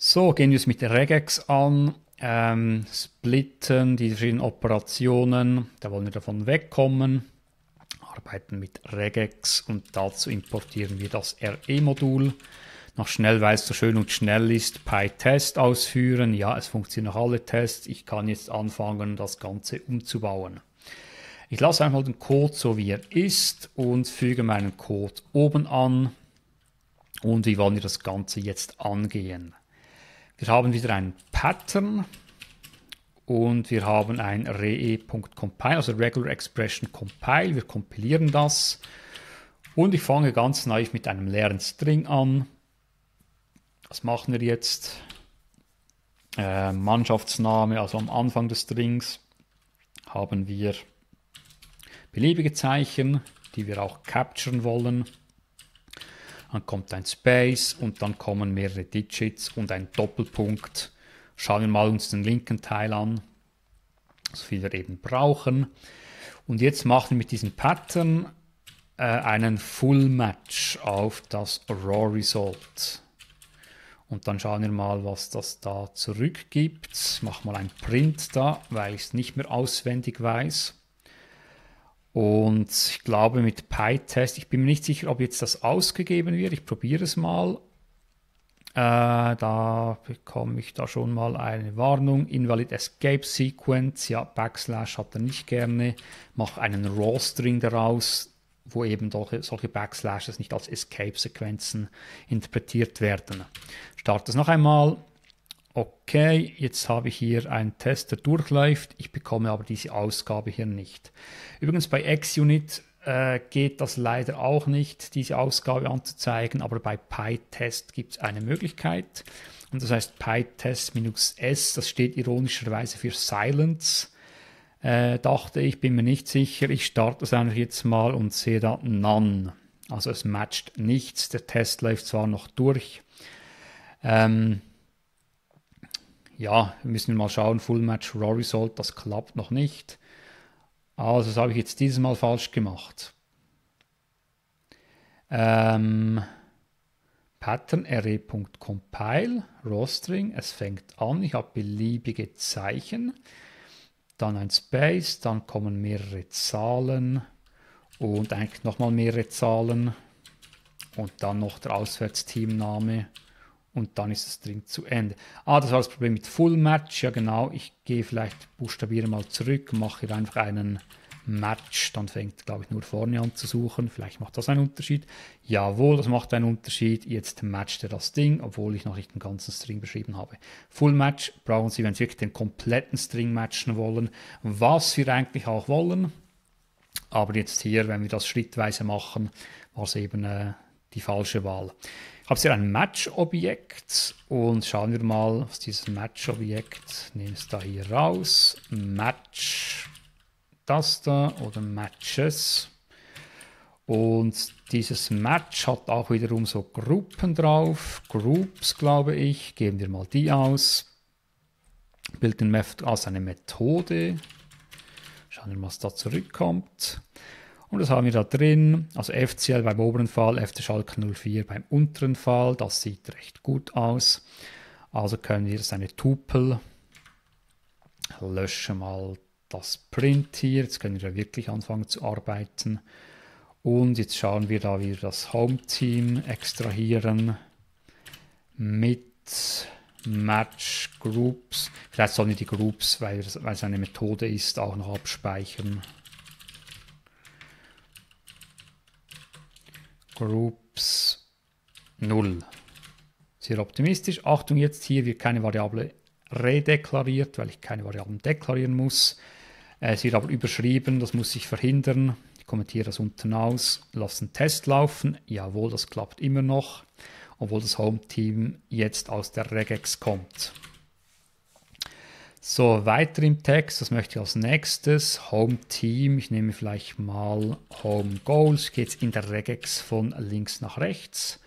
So, gehen wir es mit Regex an. Ähm, splitten die verschiedenen Operationen, da wollen wir davon wegkommen. Arbeiten mit Regex und dazu importieren wir das RE-Modul. Noch schnell, weil es so schön und schnell ist, PyTest ausführen. Ja, es funktionieren noch alle Tests. Ich kann jetzt anfangen, das Ganze umzubauen. Ich lasse einmal den Code so wie er ist und füge meinen Code oben an. Und wie wollen wir das Ganze jetzt angehen? Wir haben wieder ein Pattern und wir haben ein re.compile, also Regular Expression Compile. Wir kompilieren das und ich fange ganz neu mit einem leeren String an. Was machen wir jetzt? Äh, Mannschaftsname, also am Anfang des Strings haben wir beliebige Zeichen, die wir auch capturen wollen dann kommt ein Space und dann kommen mehrere Digits und ein Doppelpunkt. Schauen wir mal uns den linken Teil an, so viel wir eben brauchen. Und jetzt machen wir mit diesem Pattern äh, einen Full Match auf das Raw Result. Und dann schauen wir mal, was das da zurückgibt. Ich mache mal ein Print da, weil ich es nicht mehr auswendig weiß. Und ich glaube mit PyTest, ich bin mir nicht sicher, ob jetzt das ausgegeben wird. Ich probiere es mal. Äh, da bekomme ich da schon mal eine Warnung. Invalid Escape Sequence. Ja, Backslash hat er nicht gerne. Mache einen Raw String daraus, wo eben solche, solche Backslashes nicht als Escape-Sequenzen interpretiert werden. Starte es noch einmal. Okay, jetzt habe ich hier einen Test, der durchläuft. Ich bekomme aber diese Ausgabe hier nicht. Übrigens bei XUnit äh, geht das leider auch nicht, diese Ausgabe anzuzeigen, aber bei PyTest gibt es eine Möglichkeit. Und das heißt PyTest-S, das steht ironischerweise für Silence. Äh, dachte ich, bin mir nicht sicher. Ich starte es einfach jetzt mal und sehe da None. Also es matcht nichts. Der Test läuft zwar noch durch. Ähm, ja, wir müssen mal schauen, Full Match Raw Result, das klappt noch nicht. Also das habe ich jetzt dieses Mal falsch gemacht. Ähm, Pattern re.compile, Rostring, es fängt an, ich habe beliebige Zeichen, dann ein Space, dann kommen mehrere Zahlen und eigentlich nochmal mehrere Zahlen und dann noch der Auswärtsteamname und dann ist das Ding zu Ende. Ah, das war das Problem mit Full Match. Ja, genau. Ich gehe vielleicht, buchstabiere mal zurück, mache hier einfach einen Match. Dann fängt, glaube ich, nur vorne an zu suchen. Vielleicht macht das einen Unterschied. Jawohl, das macht einen Unterschied. Jetzt matcht er das Ding, obwohl ich noch nicht den ganzen String beschrieben habe. Full Match brauchen Sie, wenn Sie wirklich den kompletten String matchen wollen, was wir eigentlich auch wollen. Aber jetzt hier, wenn wir das schrittweise machen, war es eben äh, die falsche Wahl. Ich habe hier ein Match-Objekt und schauen wir mal, was dieses Match-Objekt, nehmen es da hier raus, Match, das da oder Matches. Und dieses Match hat auch wiederum so Gruppen drauf, Groups glaube ich, geben wir mal die aus. Bilden als eine Methode. Schauen wir mal, was da zurückkommt. Und das haben wir da drin, also FCL beim oberen Fall, FC Schalke 04 beim unteren Fall. Das sieht recht gut aus. Also können wir das eine Tupel. Lösche mal das Print hier. Jetzt können wir wirklich anfangen zu arbeiten. Und jetzt schauen wir da wieder das Home Team extrahieren mit Match Groups. Vielleicht sollen wir die Groups, weil es eine Methode ist, auch noch abspeichern. Groups 0. Sehr optimistisch. Achtung, jetzt hier wird keine Variable redeklariert, weil ich keine Variablen deklarieren muss. Es wird aber überschrieben, das muss ich verhindern. Ich kommentiere das unten aus, lasse einen Test laufen. Jawohl, das klappt immer noch, obwohl das Home-Team jetzt aus der Regex kommt. So, weiter im Text, das möchte ich als nächstes. Home Team, ich nehme vielleicht mal Home Goals, geht in der Regex von links nach rechts.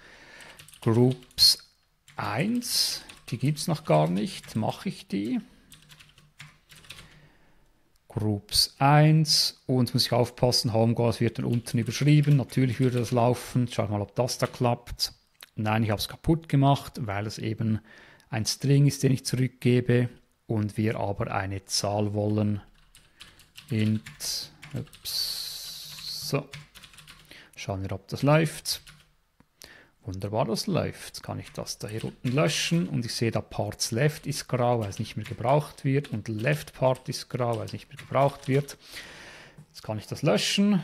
Groups 1, die gibt es noch gar nicht, mache ich die. Groups 1 und muss ich aufpassen, Home Goals wird dann unten überschrieben. Natürlich würde das laufen. Schau mal, ob das da klappt. Nein, ich habe es kaputt gemacht, weil es eben ein String ist, den ich zurückgebe und wir aber eine Zahl wollen. Int, ups, so, schauen wir, ob das läuft. Wunderbar, das läuft. Jetzt kann ich das da hier unten löschen und ich sehe da Parts Left ist grau, weil es nicht mehr gebraucht wird und Left Part ist grau, weil es nicht mehr gebraucht wird. Jetzt kann ich das löschen.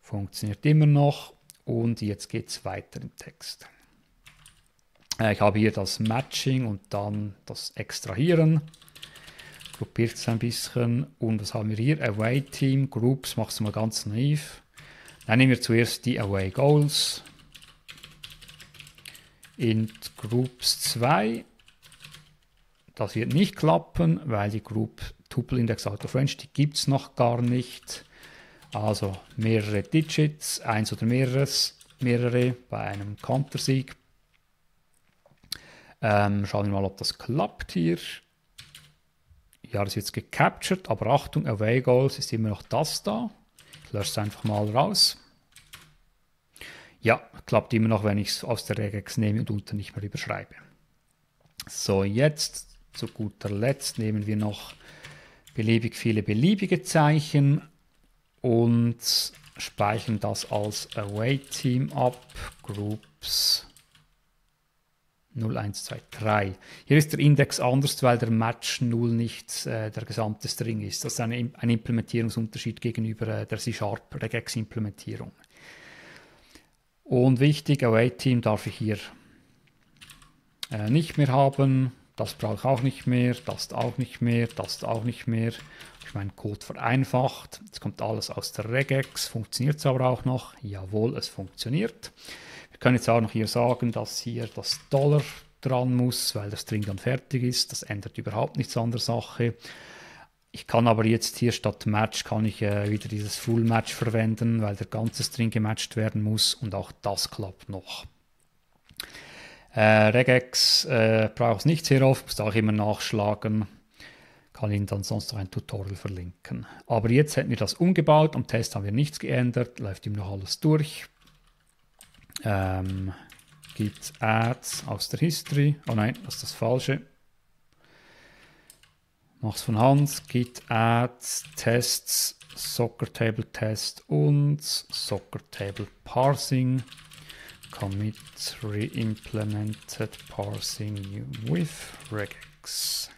Funktioniert immer noch und jetzt geht es weiter im Text. Äh, ich habe hier das Matching und dann das Extrahieren. Gruppiert es ein bisschen. Und was haben wir hier? Away Team, Groups, machst du mal ganz naiv. Dann nehmen wir zuerst die Away Goals int groups 2. Das wird nicht klappen, weil die Group Tuple Index Out of Range, die gibt es noch gar nicht. Also mehrere Digits, eins oder mehreres, mehrere bei einem Kontersieg. Ähm, schauen wir mal, ob das klappt hier. Ja, das ist jetzt gecaptured, aber Achtung, Away Goals ist immer noch das da. Ich lösche es einfach mal raus. Ja, klappt immer noch, wenn ich es aus der Regex nehme und unten nicht mehr überschreibe. So, jetzt zu guter Letzt nehmen wir noch beliebig viele beliebige Zeichen und speichern das als Away Team ab, Groups 0123. Hier ist der Index anders, weil der Match 0 nicht äh, der gesamte String ist. Das ist eine, ein Implementierungsunterschied gegenüber äh, der C-Sharp Regex Implementierung. Und wichtig, Away-Team darf ich hier äh, nicht mehr haben. Das brauche ich auch nicht mehr, das auch nicht mehr, das auch nicht mehr. Ich meinen Code vereinfacht. Jetzt kommt alles aus der Regex. Funktioniert es aber auch noch? Jawohl, es funktioniert. Wir können jetzt auch noch hier sagen, dass hier das Dollar dran muss, weil der String dann fertig ist. Das ändert überhaupt nichts an der Sache. Ich kann aber jetzt hier statt Match kann ich äh, wieder dieses Full Match verwenden, weil der ganze String gematcht werden muss und auch das klappt noch. Äh, Regex äh, braucht es nicht sehr oft, muss auch immer nachschlagen. Kann Ihnen dann sonst noch ein Tutorial verlinken. Aber jetzt hätten wir das umgebaut, am Test haben wir nichts geändert, läuft ihm noch alles durch. Ähm, git ads aus der History. Oh nein, das ist das falsche mach's von Hand, git add tests, Soccer Table Test und Soccer Table Parsing, commit reimplemented parsing with regex.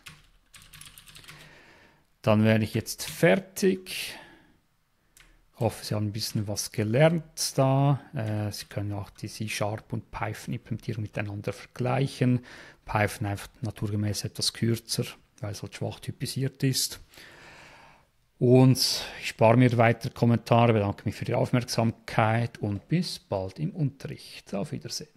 Dann werde ich jetzt fertig. Hoffe, Sie haben ein bisschen was gelernt da. Äh, Sie können auch die C-Sharp und Python-Implementierung miteinander vergleichen. Python einfach naturgemäß etwas kürzer weil es halt schwach typisiert ist. Und ich spare mir weiter Kommentare, bedanke mich für die Aufmerksamkeit und bis bald im Unterricht. Auf Wiedersehen.